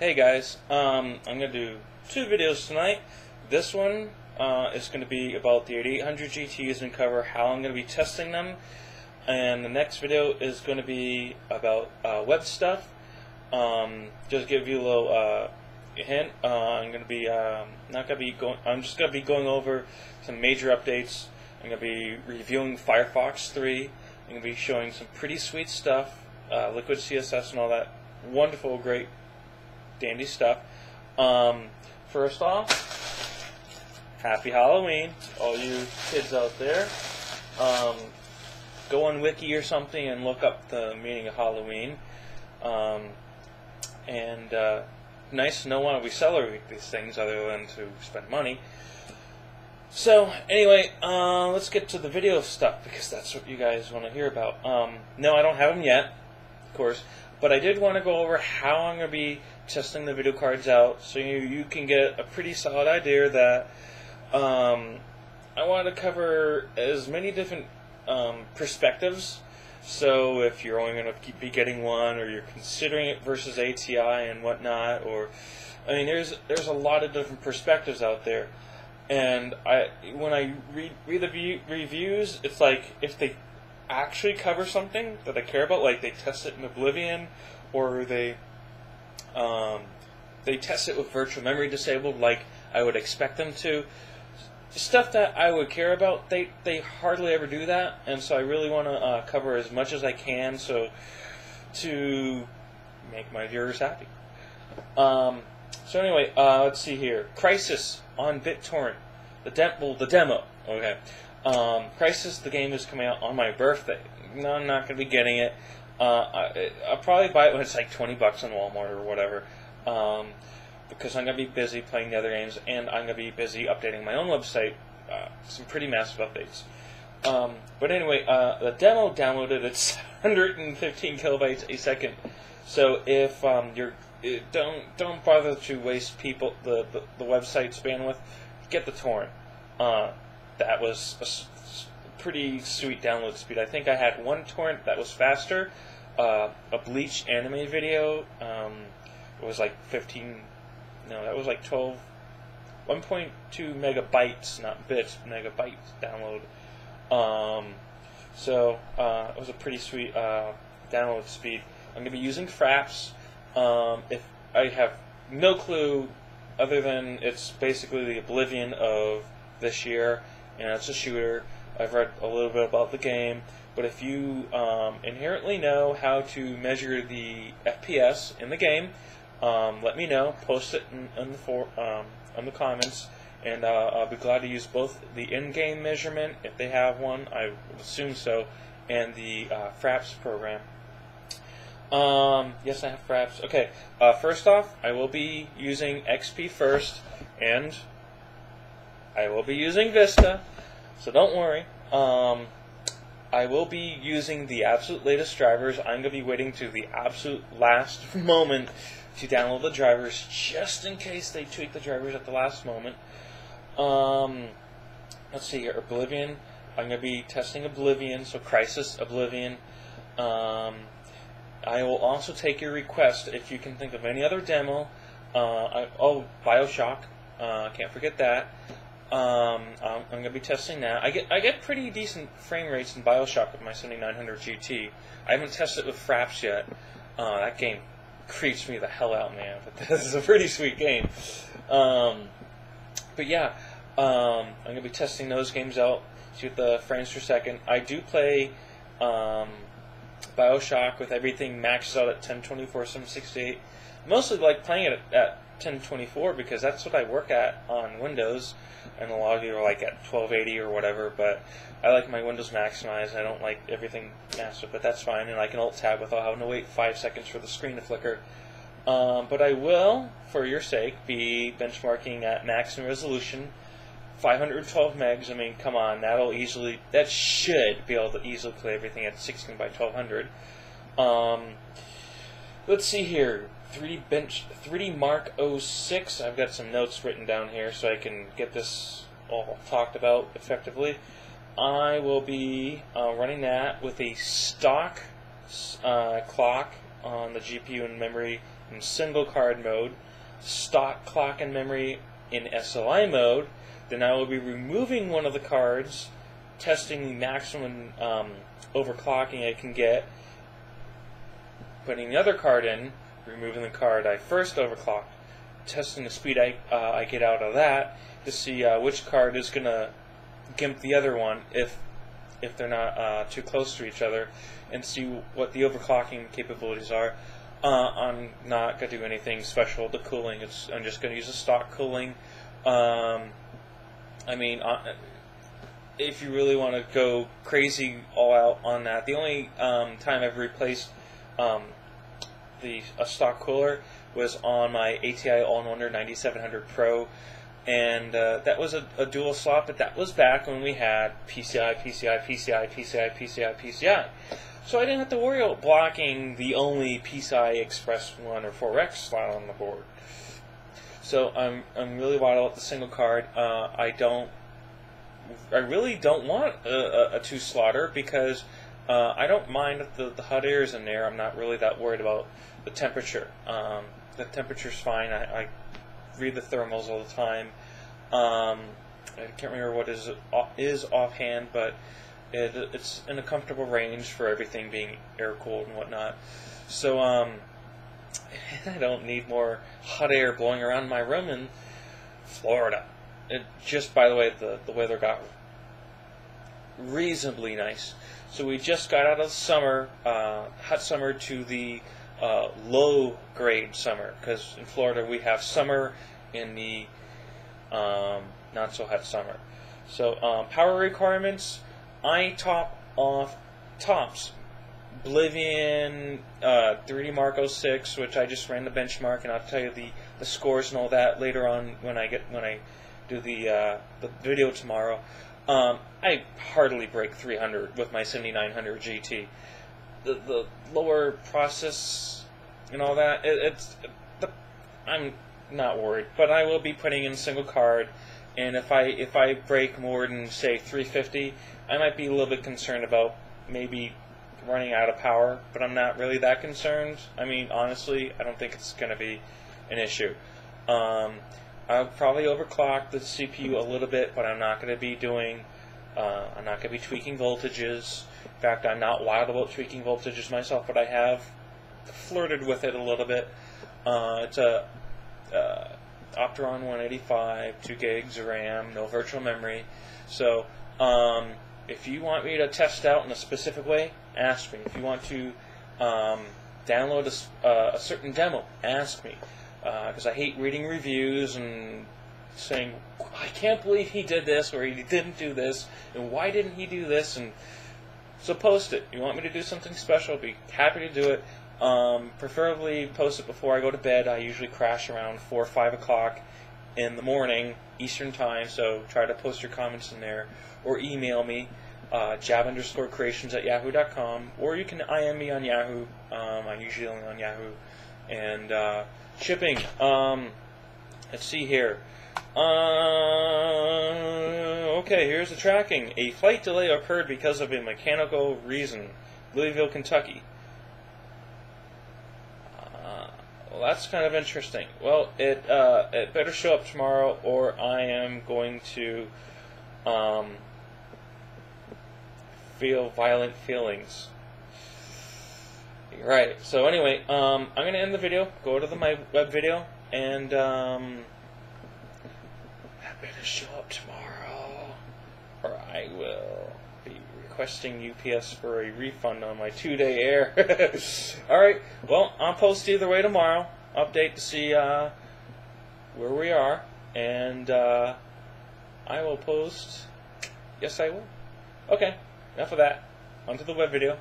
Hey guys, um, I'm going to do two videos tonight. This one uh, is going to be about the 8800 GTs and cover how I'm going to be testing them. And the next video is going to be about uh, web stuff. Um, just give you a little uh, hint. Uh, I'm going to be um, not going to be going. I'm just going to be going over some major updates. I'm going to be reviewing Firefox 3. I'm going to be showing some pretty sweet stuff, uh, Liquid CSS and all that wonderful, great dandy stuff. Um, first off, happy Halloween, all you kids out there. Um, go on Wiki or something and look up the meaning of Halloween. Um, and uh, nice to know why we celebrate these things other than to spend money. So, anyway, uh, let's get to the video stuff because that's what you guys want to hear about. Um, no, I don't have them yet, of course, but I did want to go over how I'm going to be testing the video cards out so you, you can get a pretty solid idea that um, I want to cover as many different um, perspectives. So if you're only going to be getting one, or you're considering it versus ATI and whatnot, or I mean, there's there's a lot of different perspectives out there, and I when I read read the view, reviews, it's like if they actually cover something that I care about, like they test it in Oblivion, or they um, they test it with virtual memory disabled, like I would expect them to. Stuff that I would care about, they they hardly ever do that, and so I really want to uh, cover as much as I can, so to make my viewers happy. Um, so anyway, uh, let's see here. Crysis on BitTorrent, the dem- well, the demo. Okay, um, Crysis, the game is coming out on my birthday. No, I'm not going to be getting it. Uh, I, will probably buy it when it's like 20 bucks on Walmart or whatever. Um, because I'm going to be busy playing the other games and I'm going to be busy updating my own website. Uh, some pretty massive updates. Um, but anyway, uh, the demo downloaded at 115 kilobytes a second. So if um, you're don't don't bother to waste people the, the, the website's bandwidth. Get the torrent. Uh, that was pretty sweet download speed. I think I had one torrent that was faster, uh, a Bleach anime video. Um, it was like 15, no, that was like 12, 1.2 megabytes, not bits, megabytes download. Um, so uh, it was a pretty sweet uh, download speed. I'm going to be using Fraps. Um, if I have no clue, other than it's basically the Oblivion of this year, and it's a shooter. I've read a little bit about the game. But if you um, inherently know how to measure the FPS in the game, um, let me know. Post it in, in the for, um, in the comments, and uh, I'll be glad to use both the in-game measurement if they have one. I assume so, and the uh, Fraps program. Um, yes, I have Fraps. Okay. Uh, first off, I will be using XP first, and I will be using Vista, so don't worry. Um, I will be using the absolute latest drivers. I'm going to be waiting to the absolute last moment to download the drivers, just in case they tweak the drivers at the last moment. Um, let's see here, Oblivion. I'm going to be testing Oblivion, so Crysis, Oblivion. Um, I will also take your request if you can think of any other demo. Uh, I, oh, Bioshock. Uh, can't forget that. Um, I'm, going to be testing that. I get I get pretty decent frame rates in Bioshock with my 7900 GT. I haven't tested it with Fraps yet. Uh, that game creeps me the hell out, man. But this is a pretty sweet game. Um, but yeah, um, I'm going to be testing those games out. See what the frames per second. I do play um, Bioshock with everything maxed out at 1024 768. Mostly like playing it at, at 1024 because that's what I work at on Windows, and a lot of you are like at 1280 or whatever. But I like my Windows maximized. I don't like everything massive, but that's fine. And I can Alt Tab without having to wait five seconds for the screen to flicker. Um, but I will, for your sake, be benchmarking at maximum resolution, 512 megs. I mean, come on, that'll easily, that should be able to easily play everything at 16 by 1200. Um, let's see here. 3D Bench 3D Mark 06. I've got some notes written down here so I can get this all talked about effectively. I will be uh, running that with a stock uh, clock on the GPU and memory in single card mode, stock clock and memory in SLI mode. Then I will be removing one of the cards, testing the maximum um, overclocking I can get, putting the other card in, removing the card I first overclocked, testing the speed I, uh, I get out of that to see uh, which card is going to gimp the other one if if they're not uh, too close to each other, and see what the overclocking capabilities are. Uh, I'm not going to do anything special to cooling. It's, I'm just going to use a stock cooling. Um, I mean, uh, if you really want to go crazy all out on that, the only um, time I've replaced um, the a stock cooler was on my ATI All-in-Wonder 9700 Pro and uh, that was a, a, dual slot, but that was back when we had PCI, PCI, PCI, PCI, PCI, PCI. So I didn't have to worry about blocking the only PCI Express 1 or 4X slot on the board. So I'm, I'm really wild about the single card. Uh, I don't, I really don't want a, a, a two slotter because uh, I don't mind the, the hot air is in there. I'm not really that worried about the temperature. Um, the temperature's fine. I, I read the thermals all the time. Um, I can't remember what is is offhand, but it, it's in a comfortable range for everything being air cooled and whatnot. So um, I don't need more hot air blowing around my room in Florida. It, just by the way, the the weather got reasonably nice. So we just got out of summer, uh, hot summer, to the uh, low grade summer because in Florida we have summer in the um, not so hot summer. So um, power requirements, I top off tops. Oblivion, uh, 3D Mark 06, which I just ran the benchmark, and I'll tell you the, the scores and all that later on when I get when I do the uh, the video tomorrow. Um, I hardly break 300 with my 7900 GT. The, the lower process and all that, it, it's the, I'm not worried, but I will be putting in single card. And if I if I break more than say 350, I might be a little bit concerned about maybe running out of power. But I'm not really that concerned. I mean, honestly, I don't think it's going to be an issue. Um, I'll probably overclock the CPU a little bit, but I'm not going to be doing. Uh, I'm not going to be tweaking voltages. In fact, I'm not wild about tweaking voltages myself, but I have flirted with it a little bit. Uh, it's a uh, Opteron 185, 2 gigs of RAM, no virtual memory. So um, if you want me to test out in a specific way, ask me. If you want to um, download a, uh, a, certain demo, ask me. Because uh, I hate reading reviews and saying, I can't believe he did this or he didn't do this, and why didn't he do this? And so post it. You want me to do something special? Be happy to do it. Um, preferably post it before I go to bed. I usually crash around 4 or 5 o'clock in the morning, Eastern Time, so try to post your comments in there. Or email me, uh, jab underscore creations at yahoo.com. Or you can IM me on Yahoo. Um, I'm usually only on Yahoo. And uh, shipping. Um, let's see here. Uh, okay, here's the tracking. A flight delay occurred because of a mechanical reason. Louisville, Kentucky. Well, that's kind of interesting. Well, it uh, it better show up tomorrow, or I am going to um, feel violent feelings. Right. So anyway, um, I'm gonna end the video. Go to the my web video, and um, that better show up tomorrow, or I will be requesting UPS for a refund on my two day air. Alright, well, I'll post either way tomorrow. Update to see uh, where we are. And uh, I will post. Yes, I will. Okay, enough of that. Onto the web video.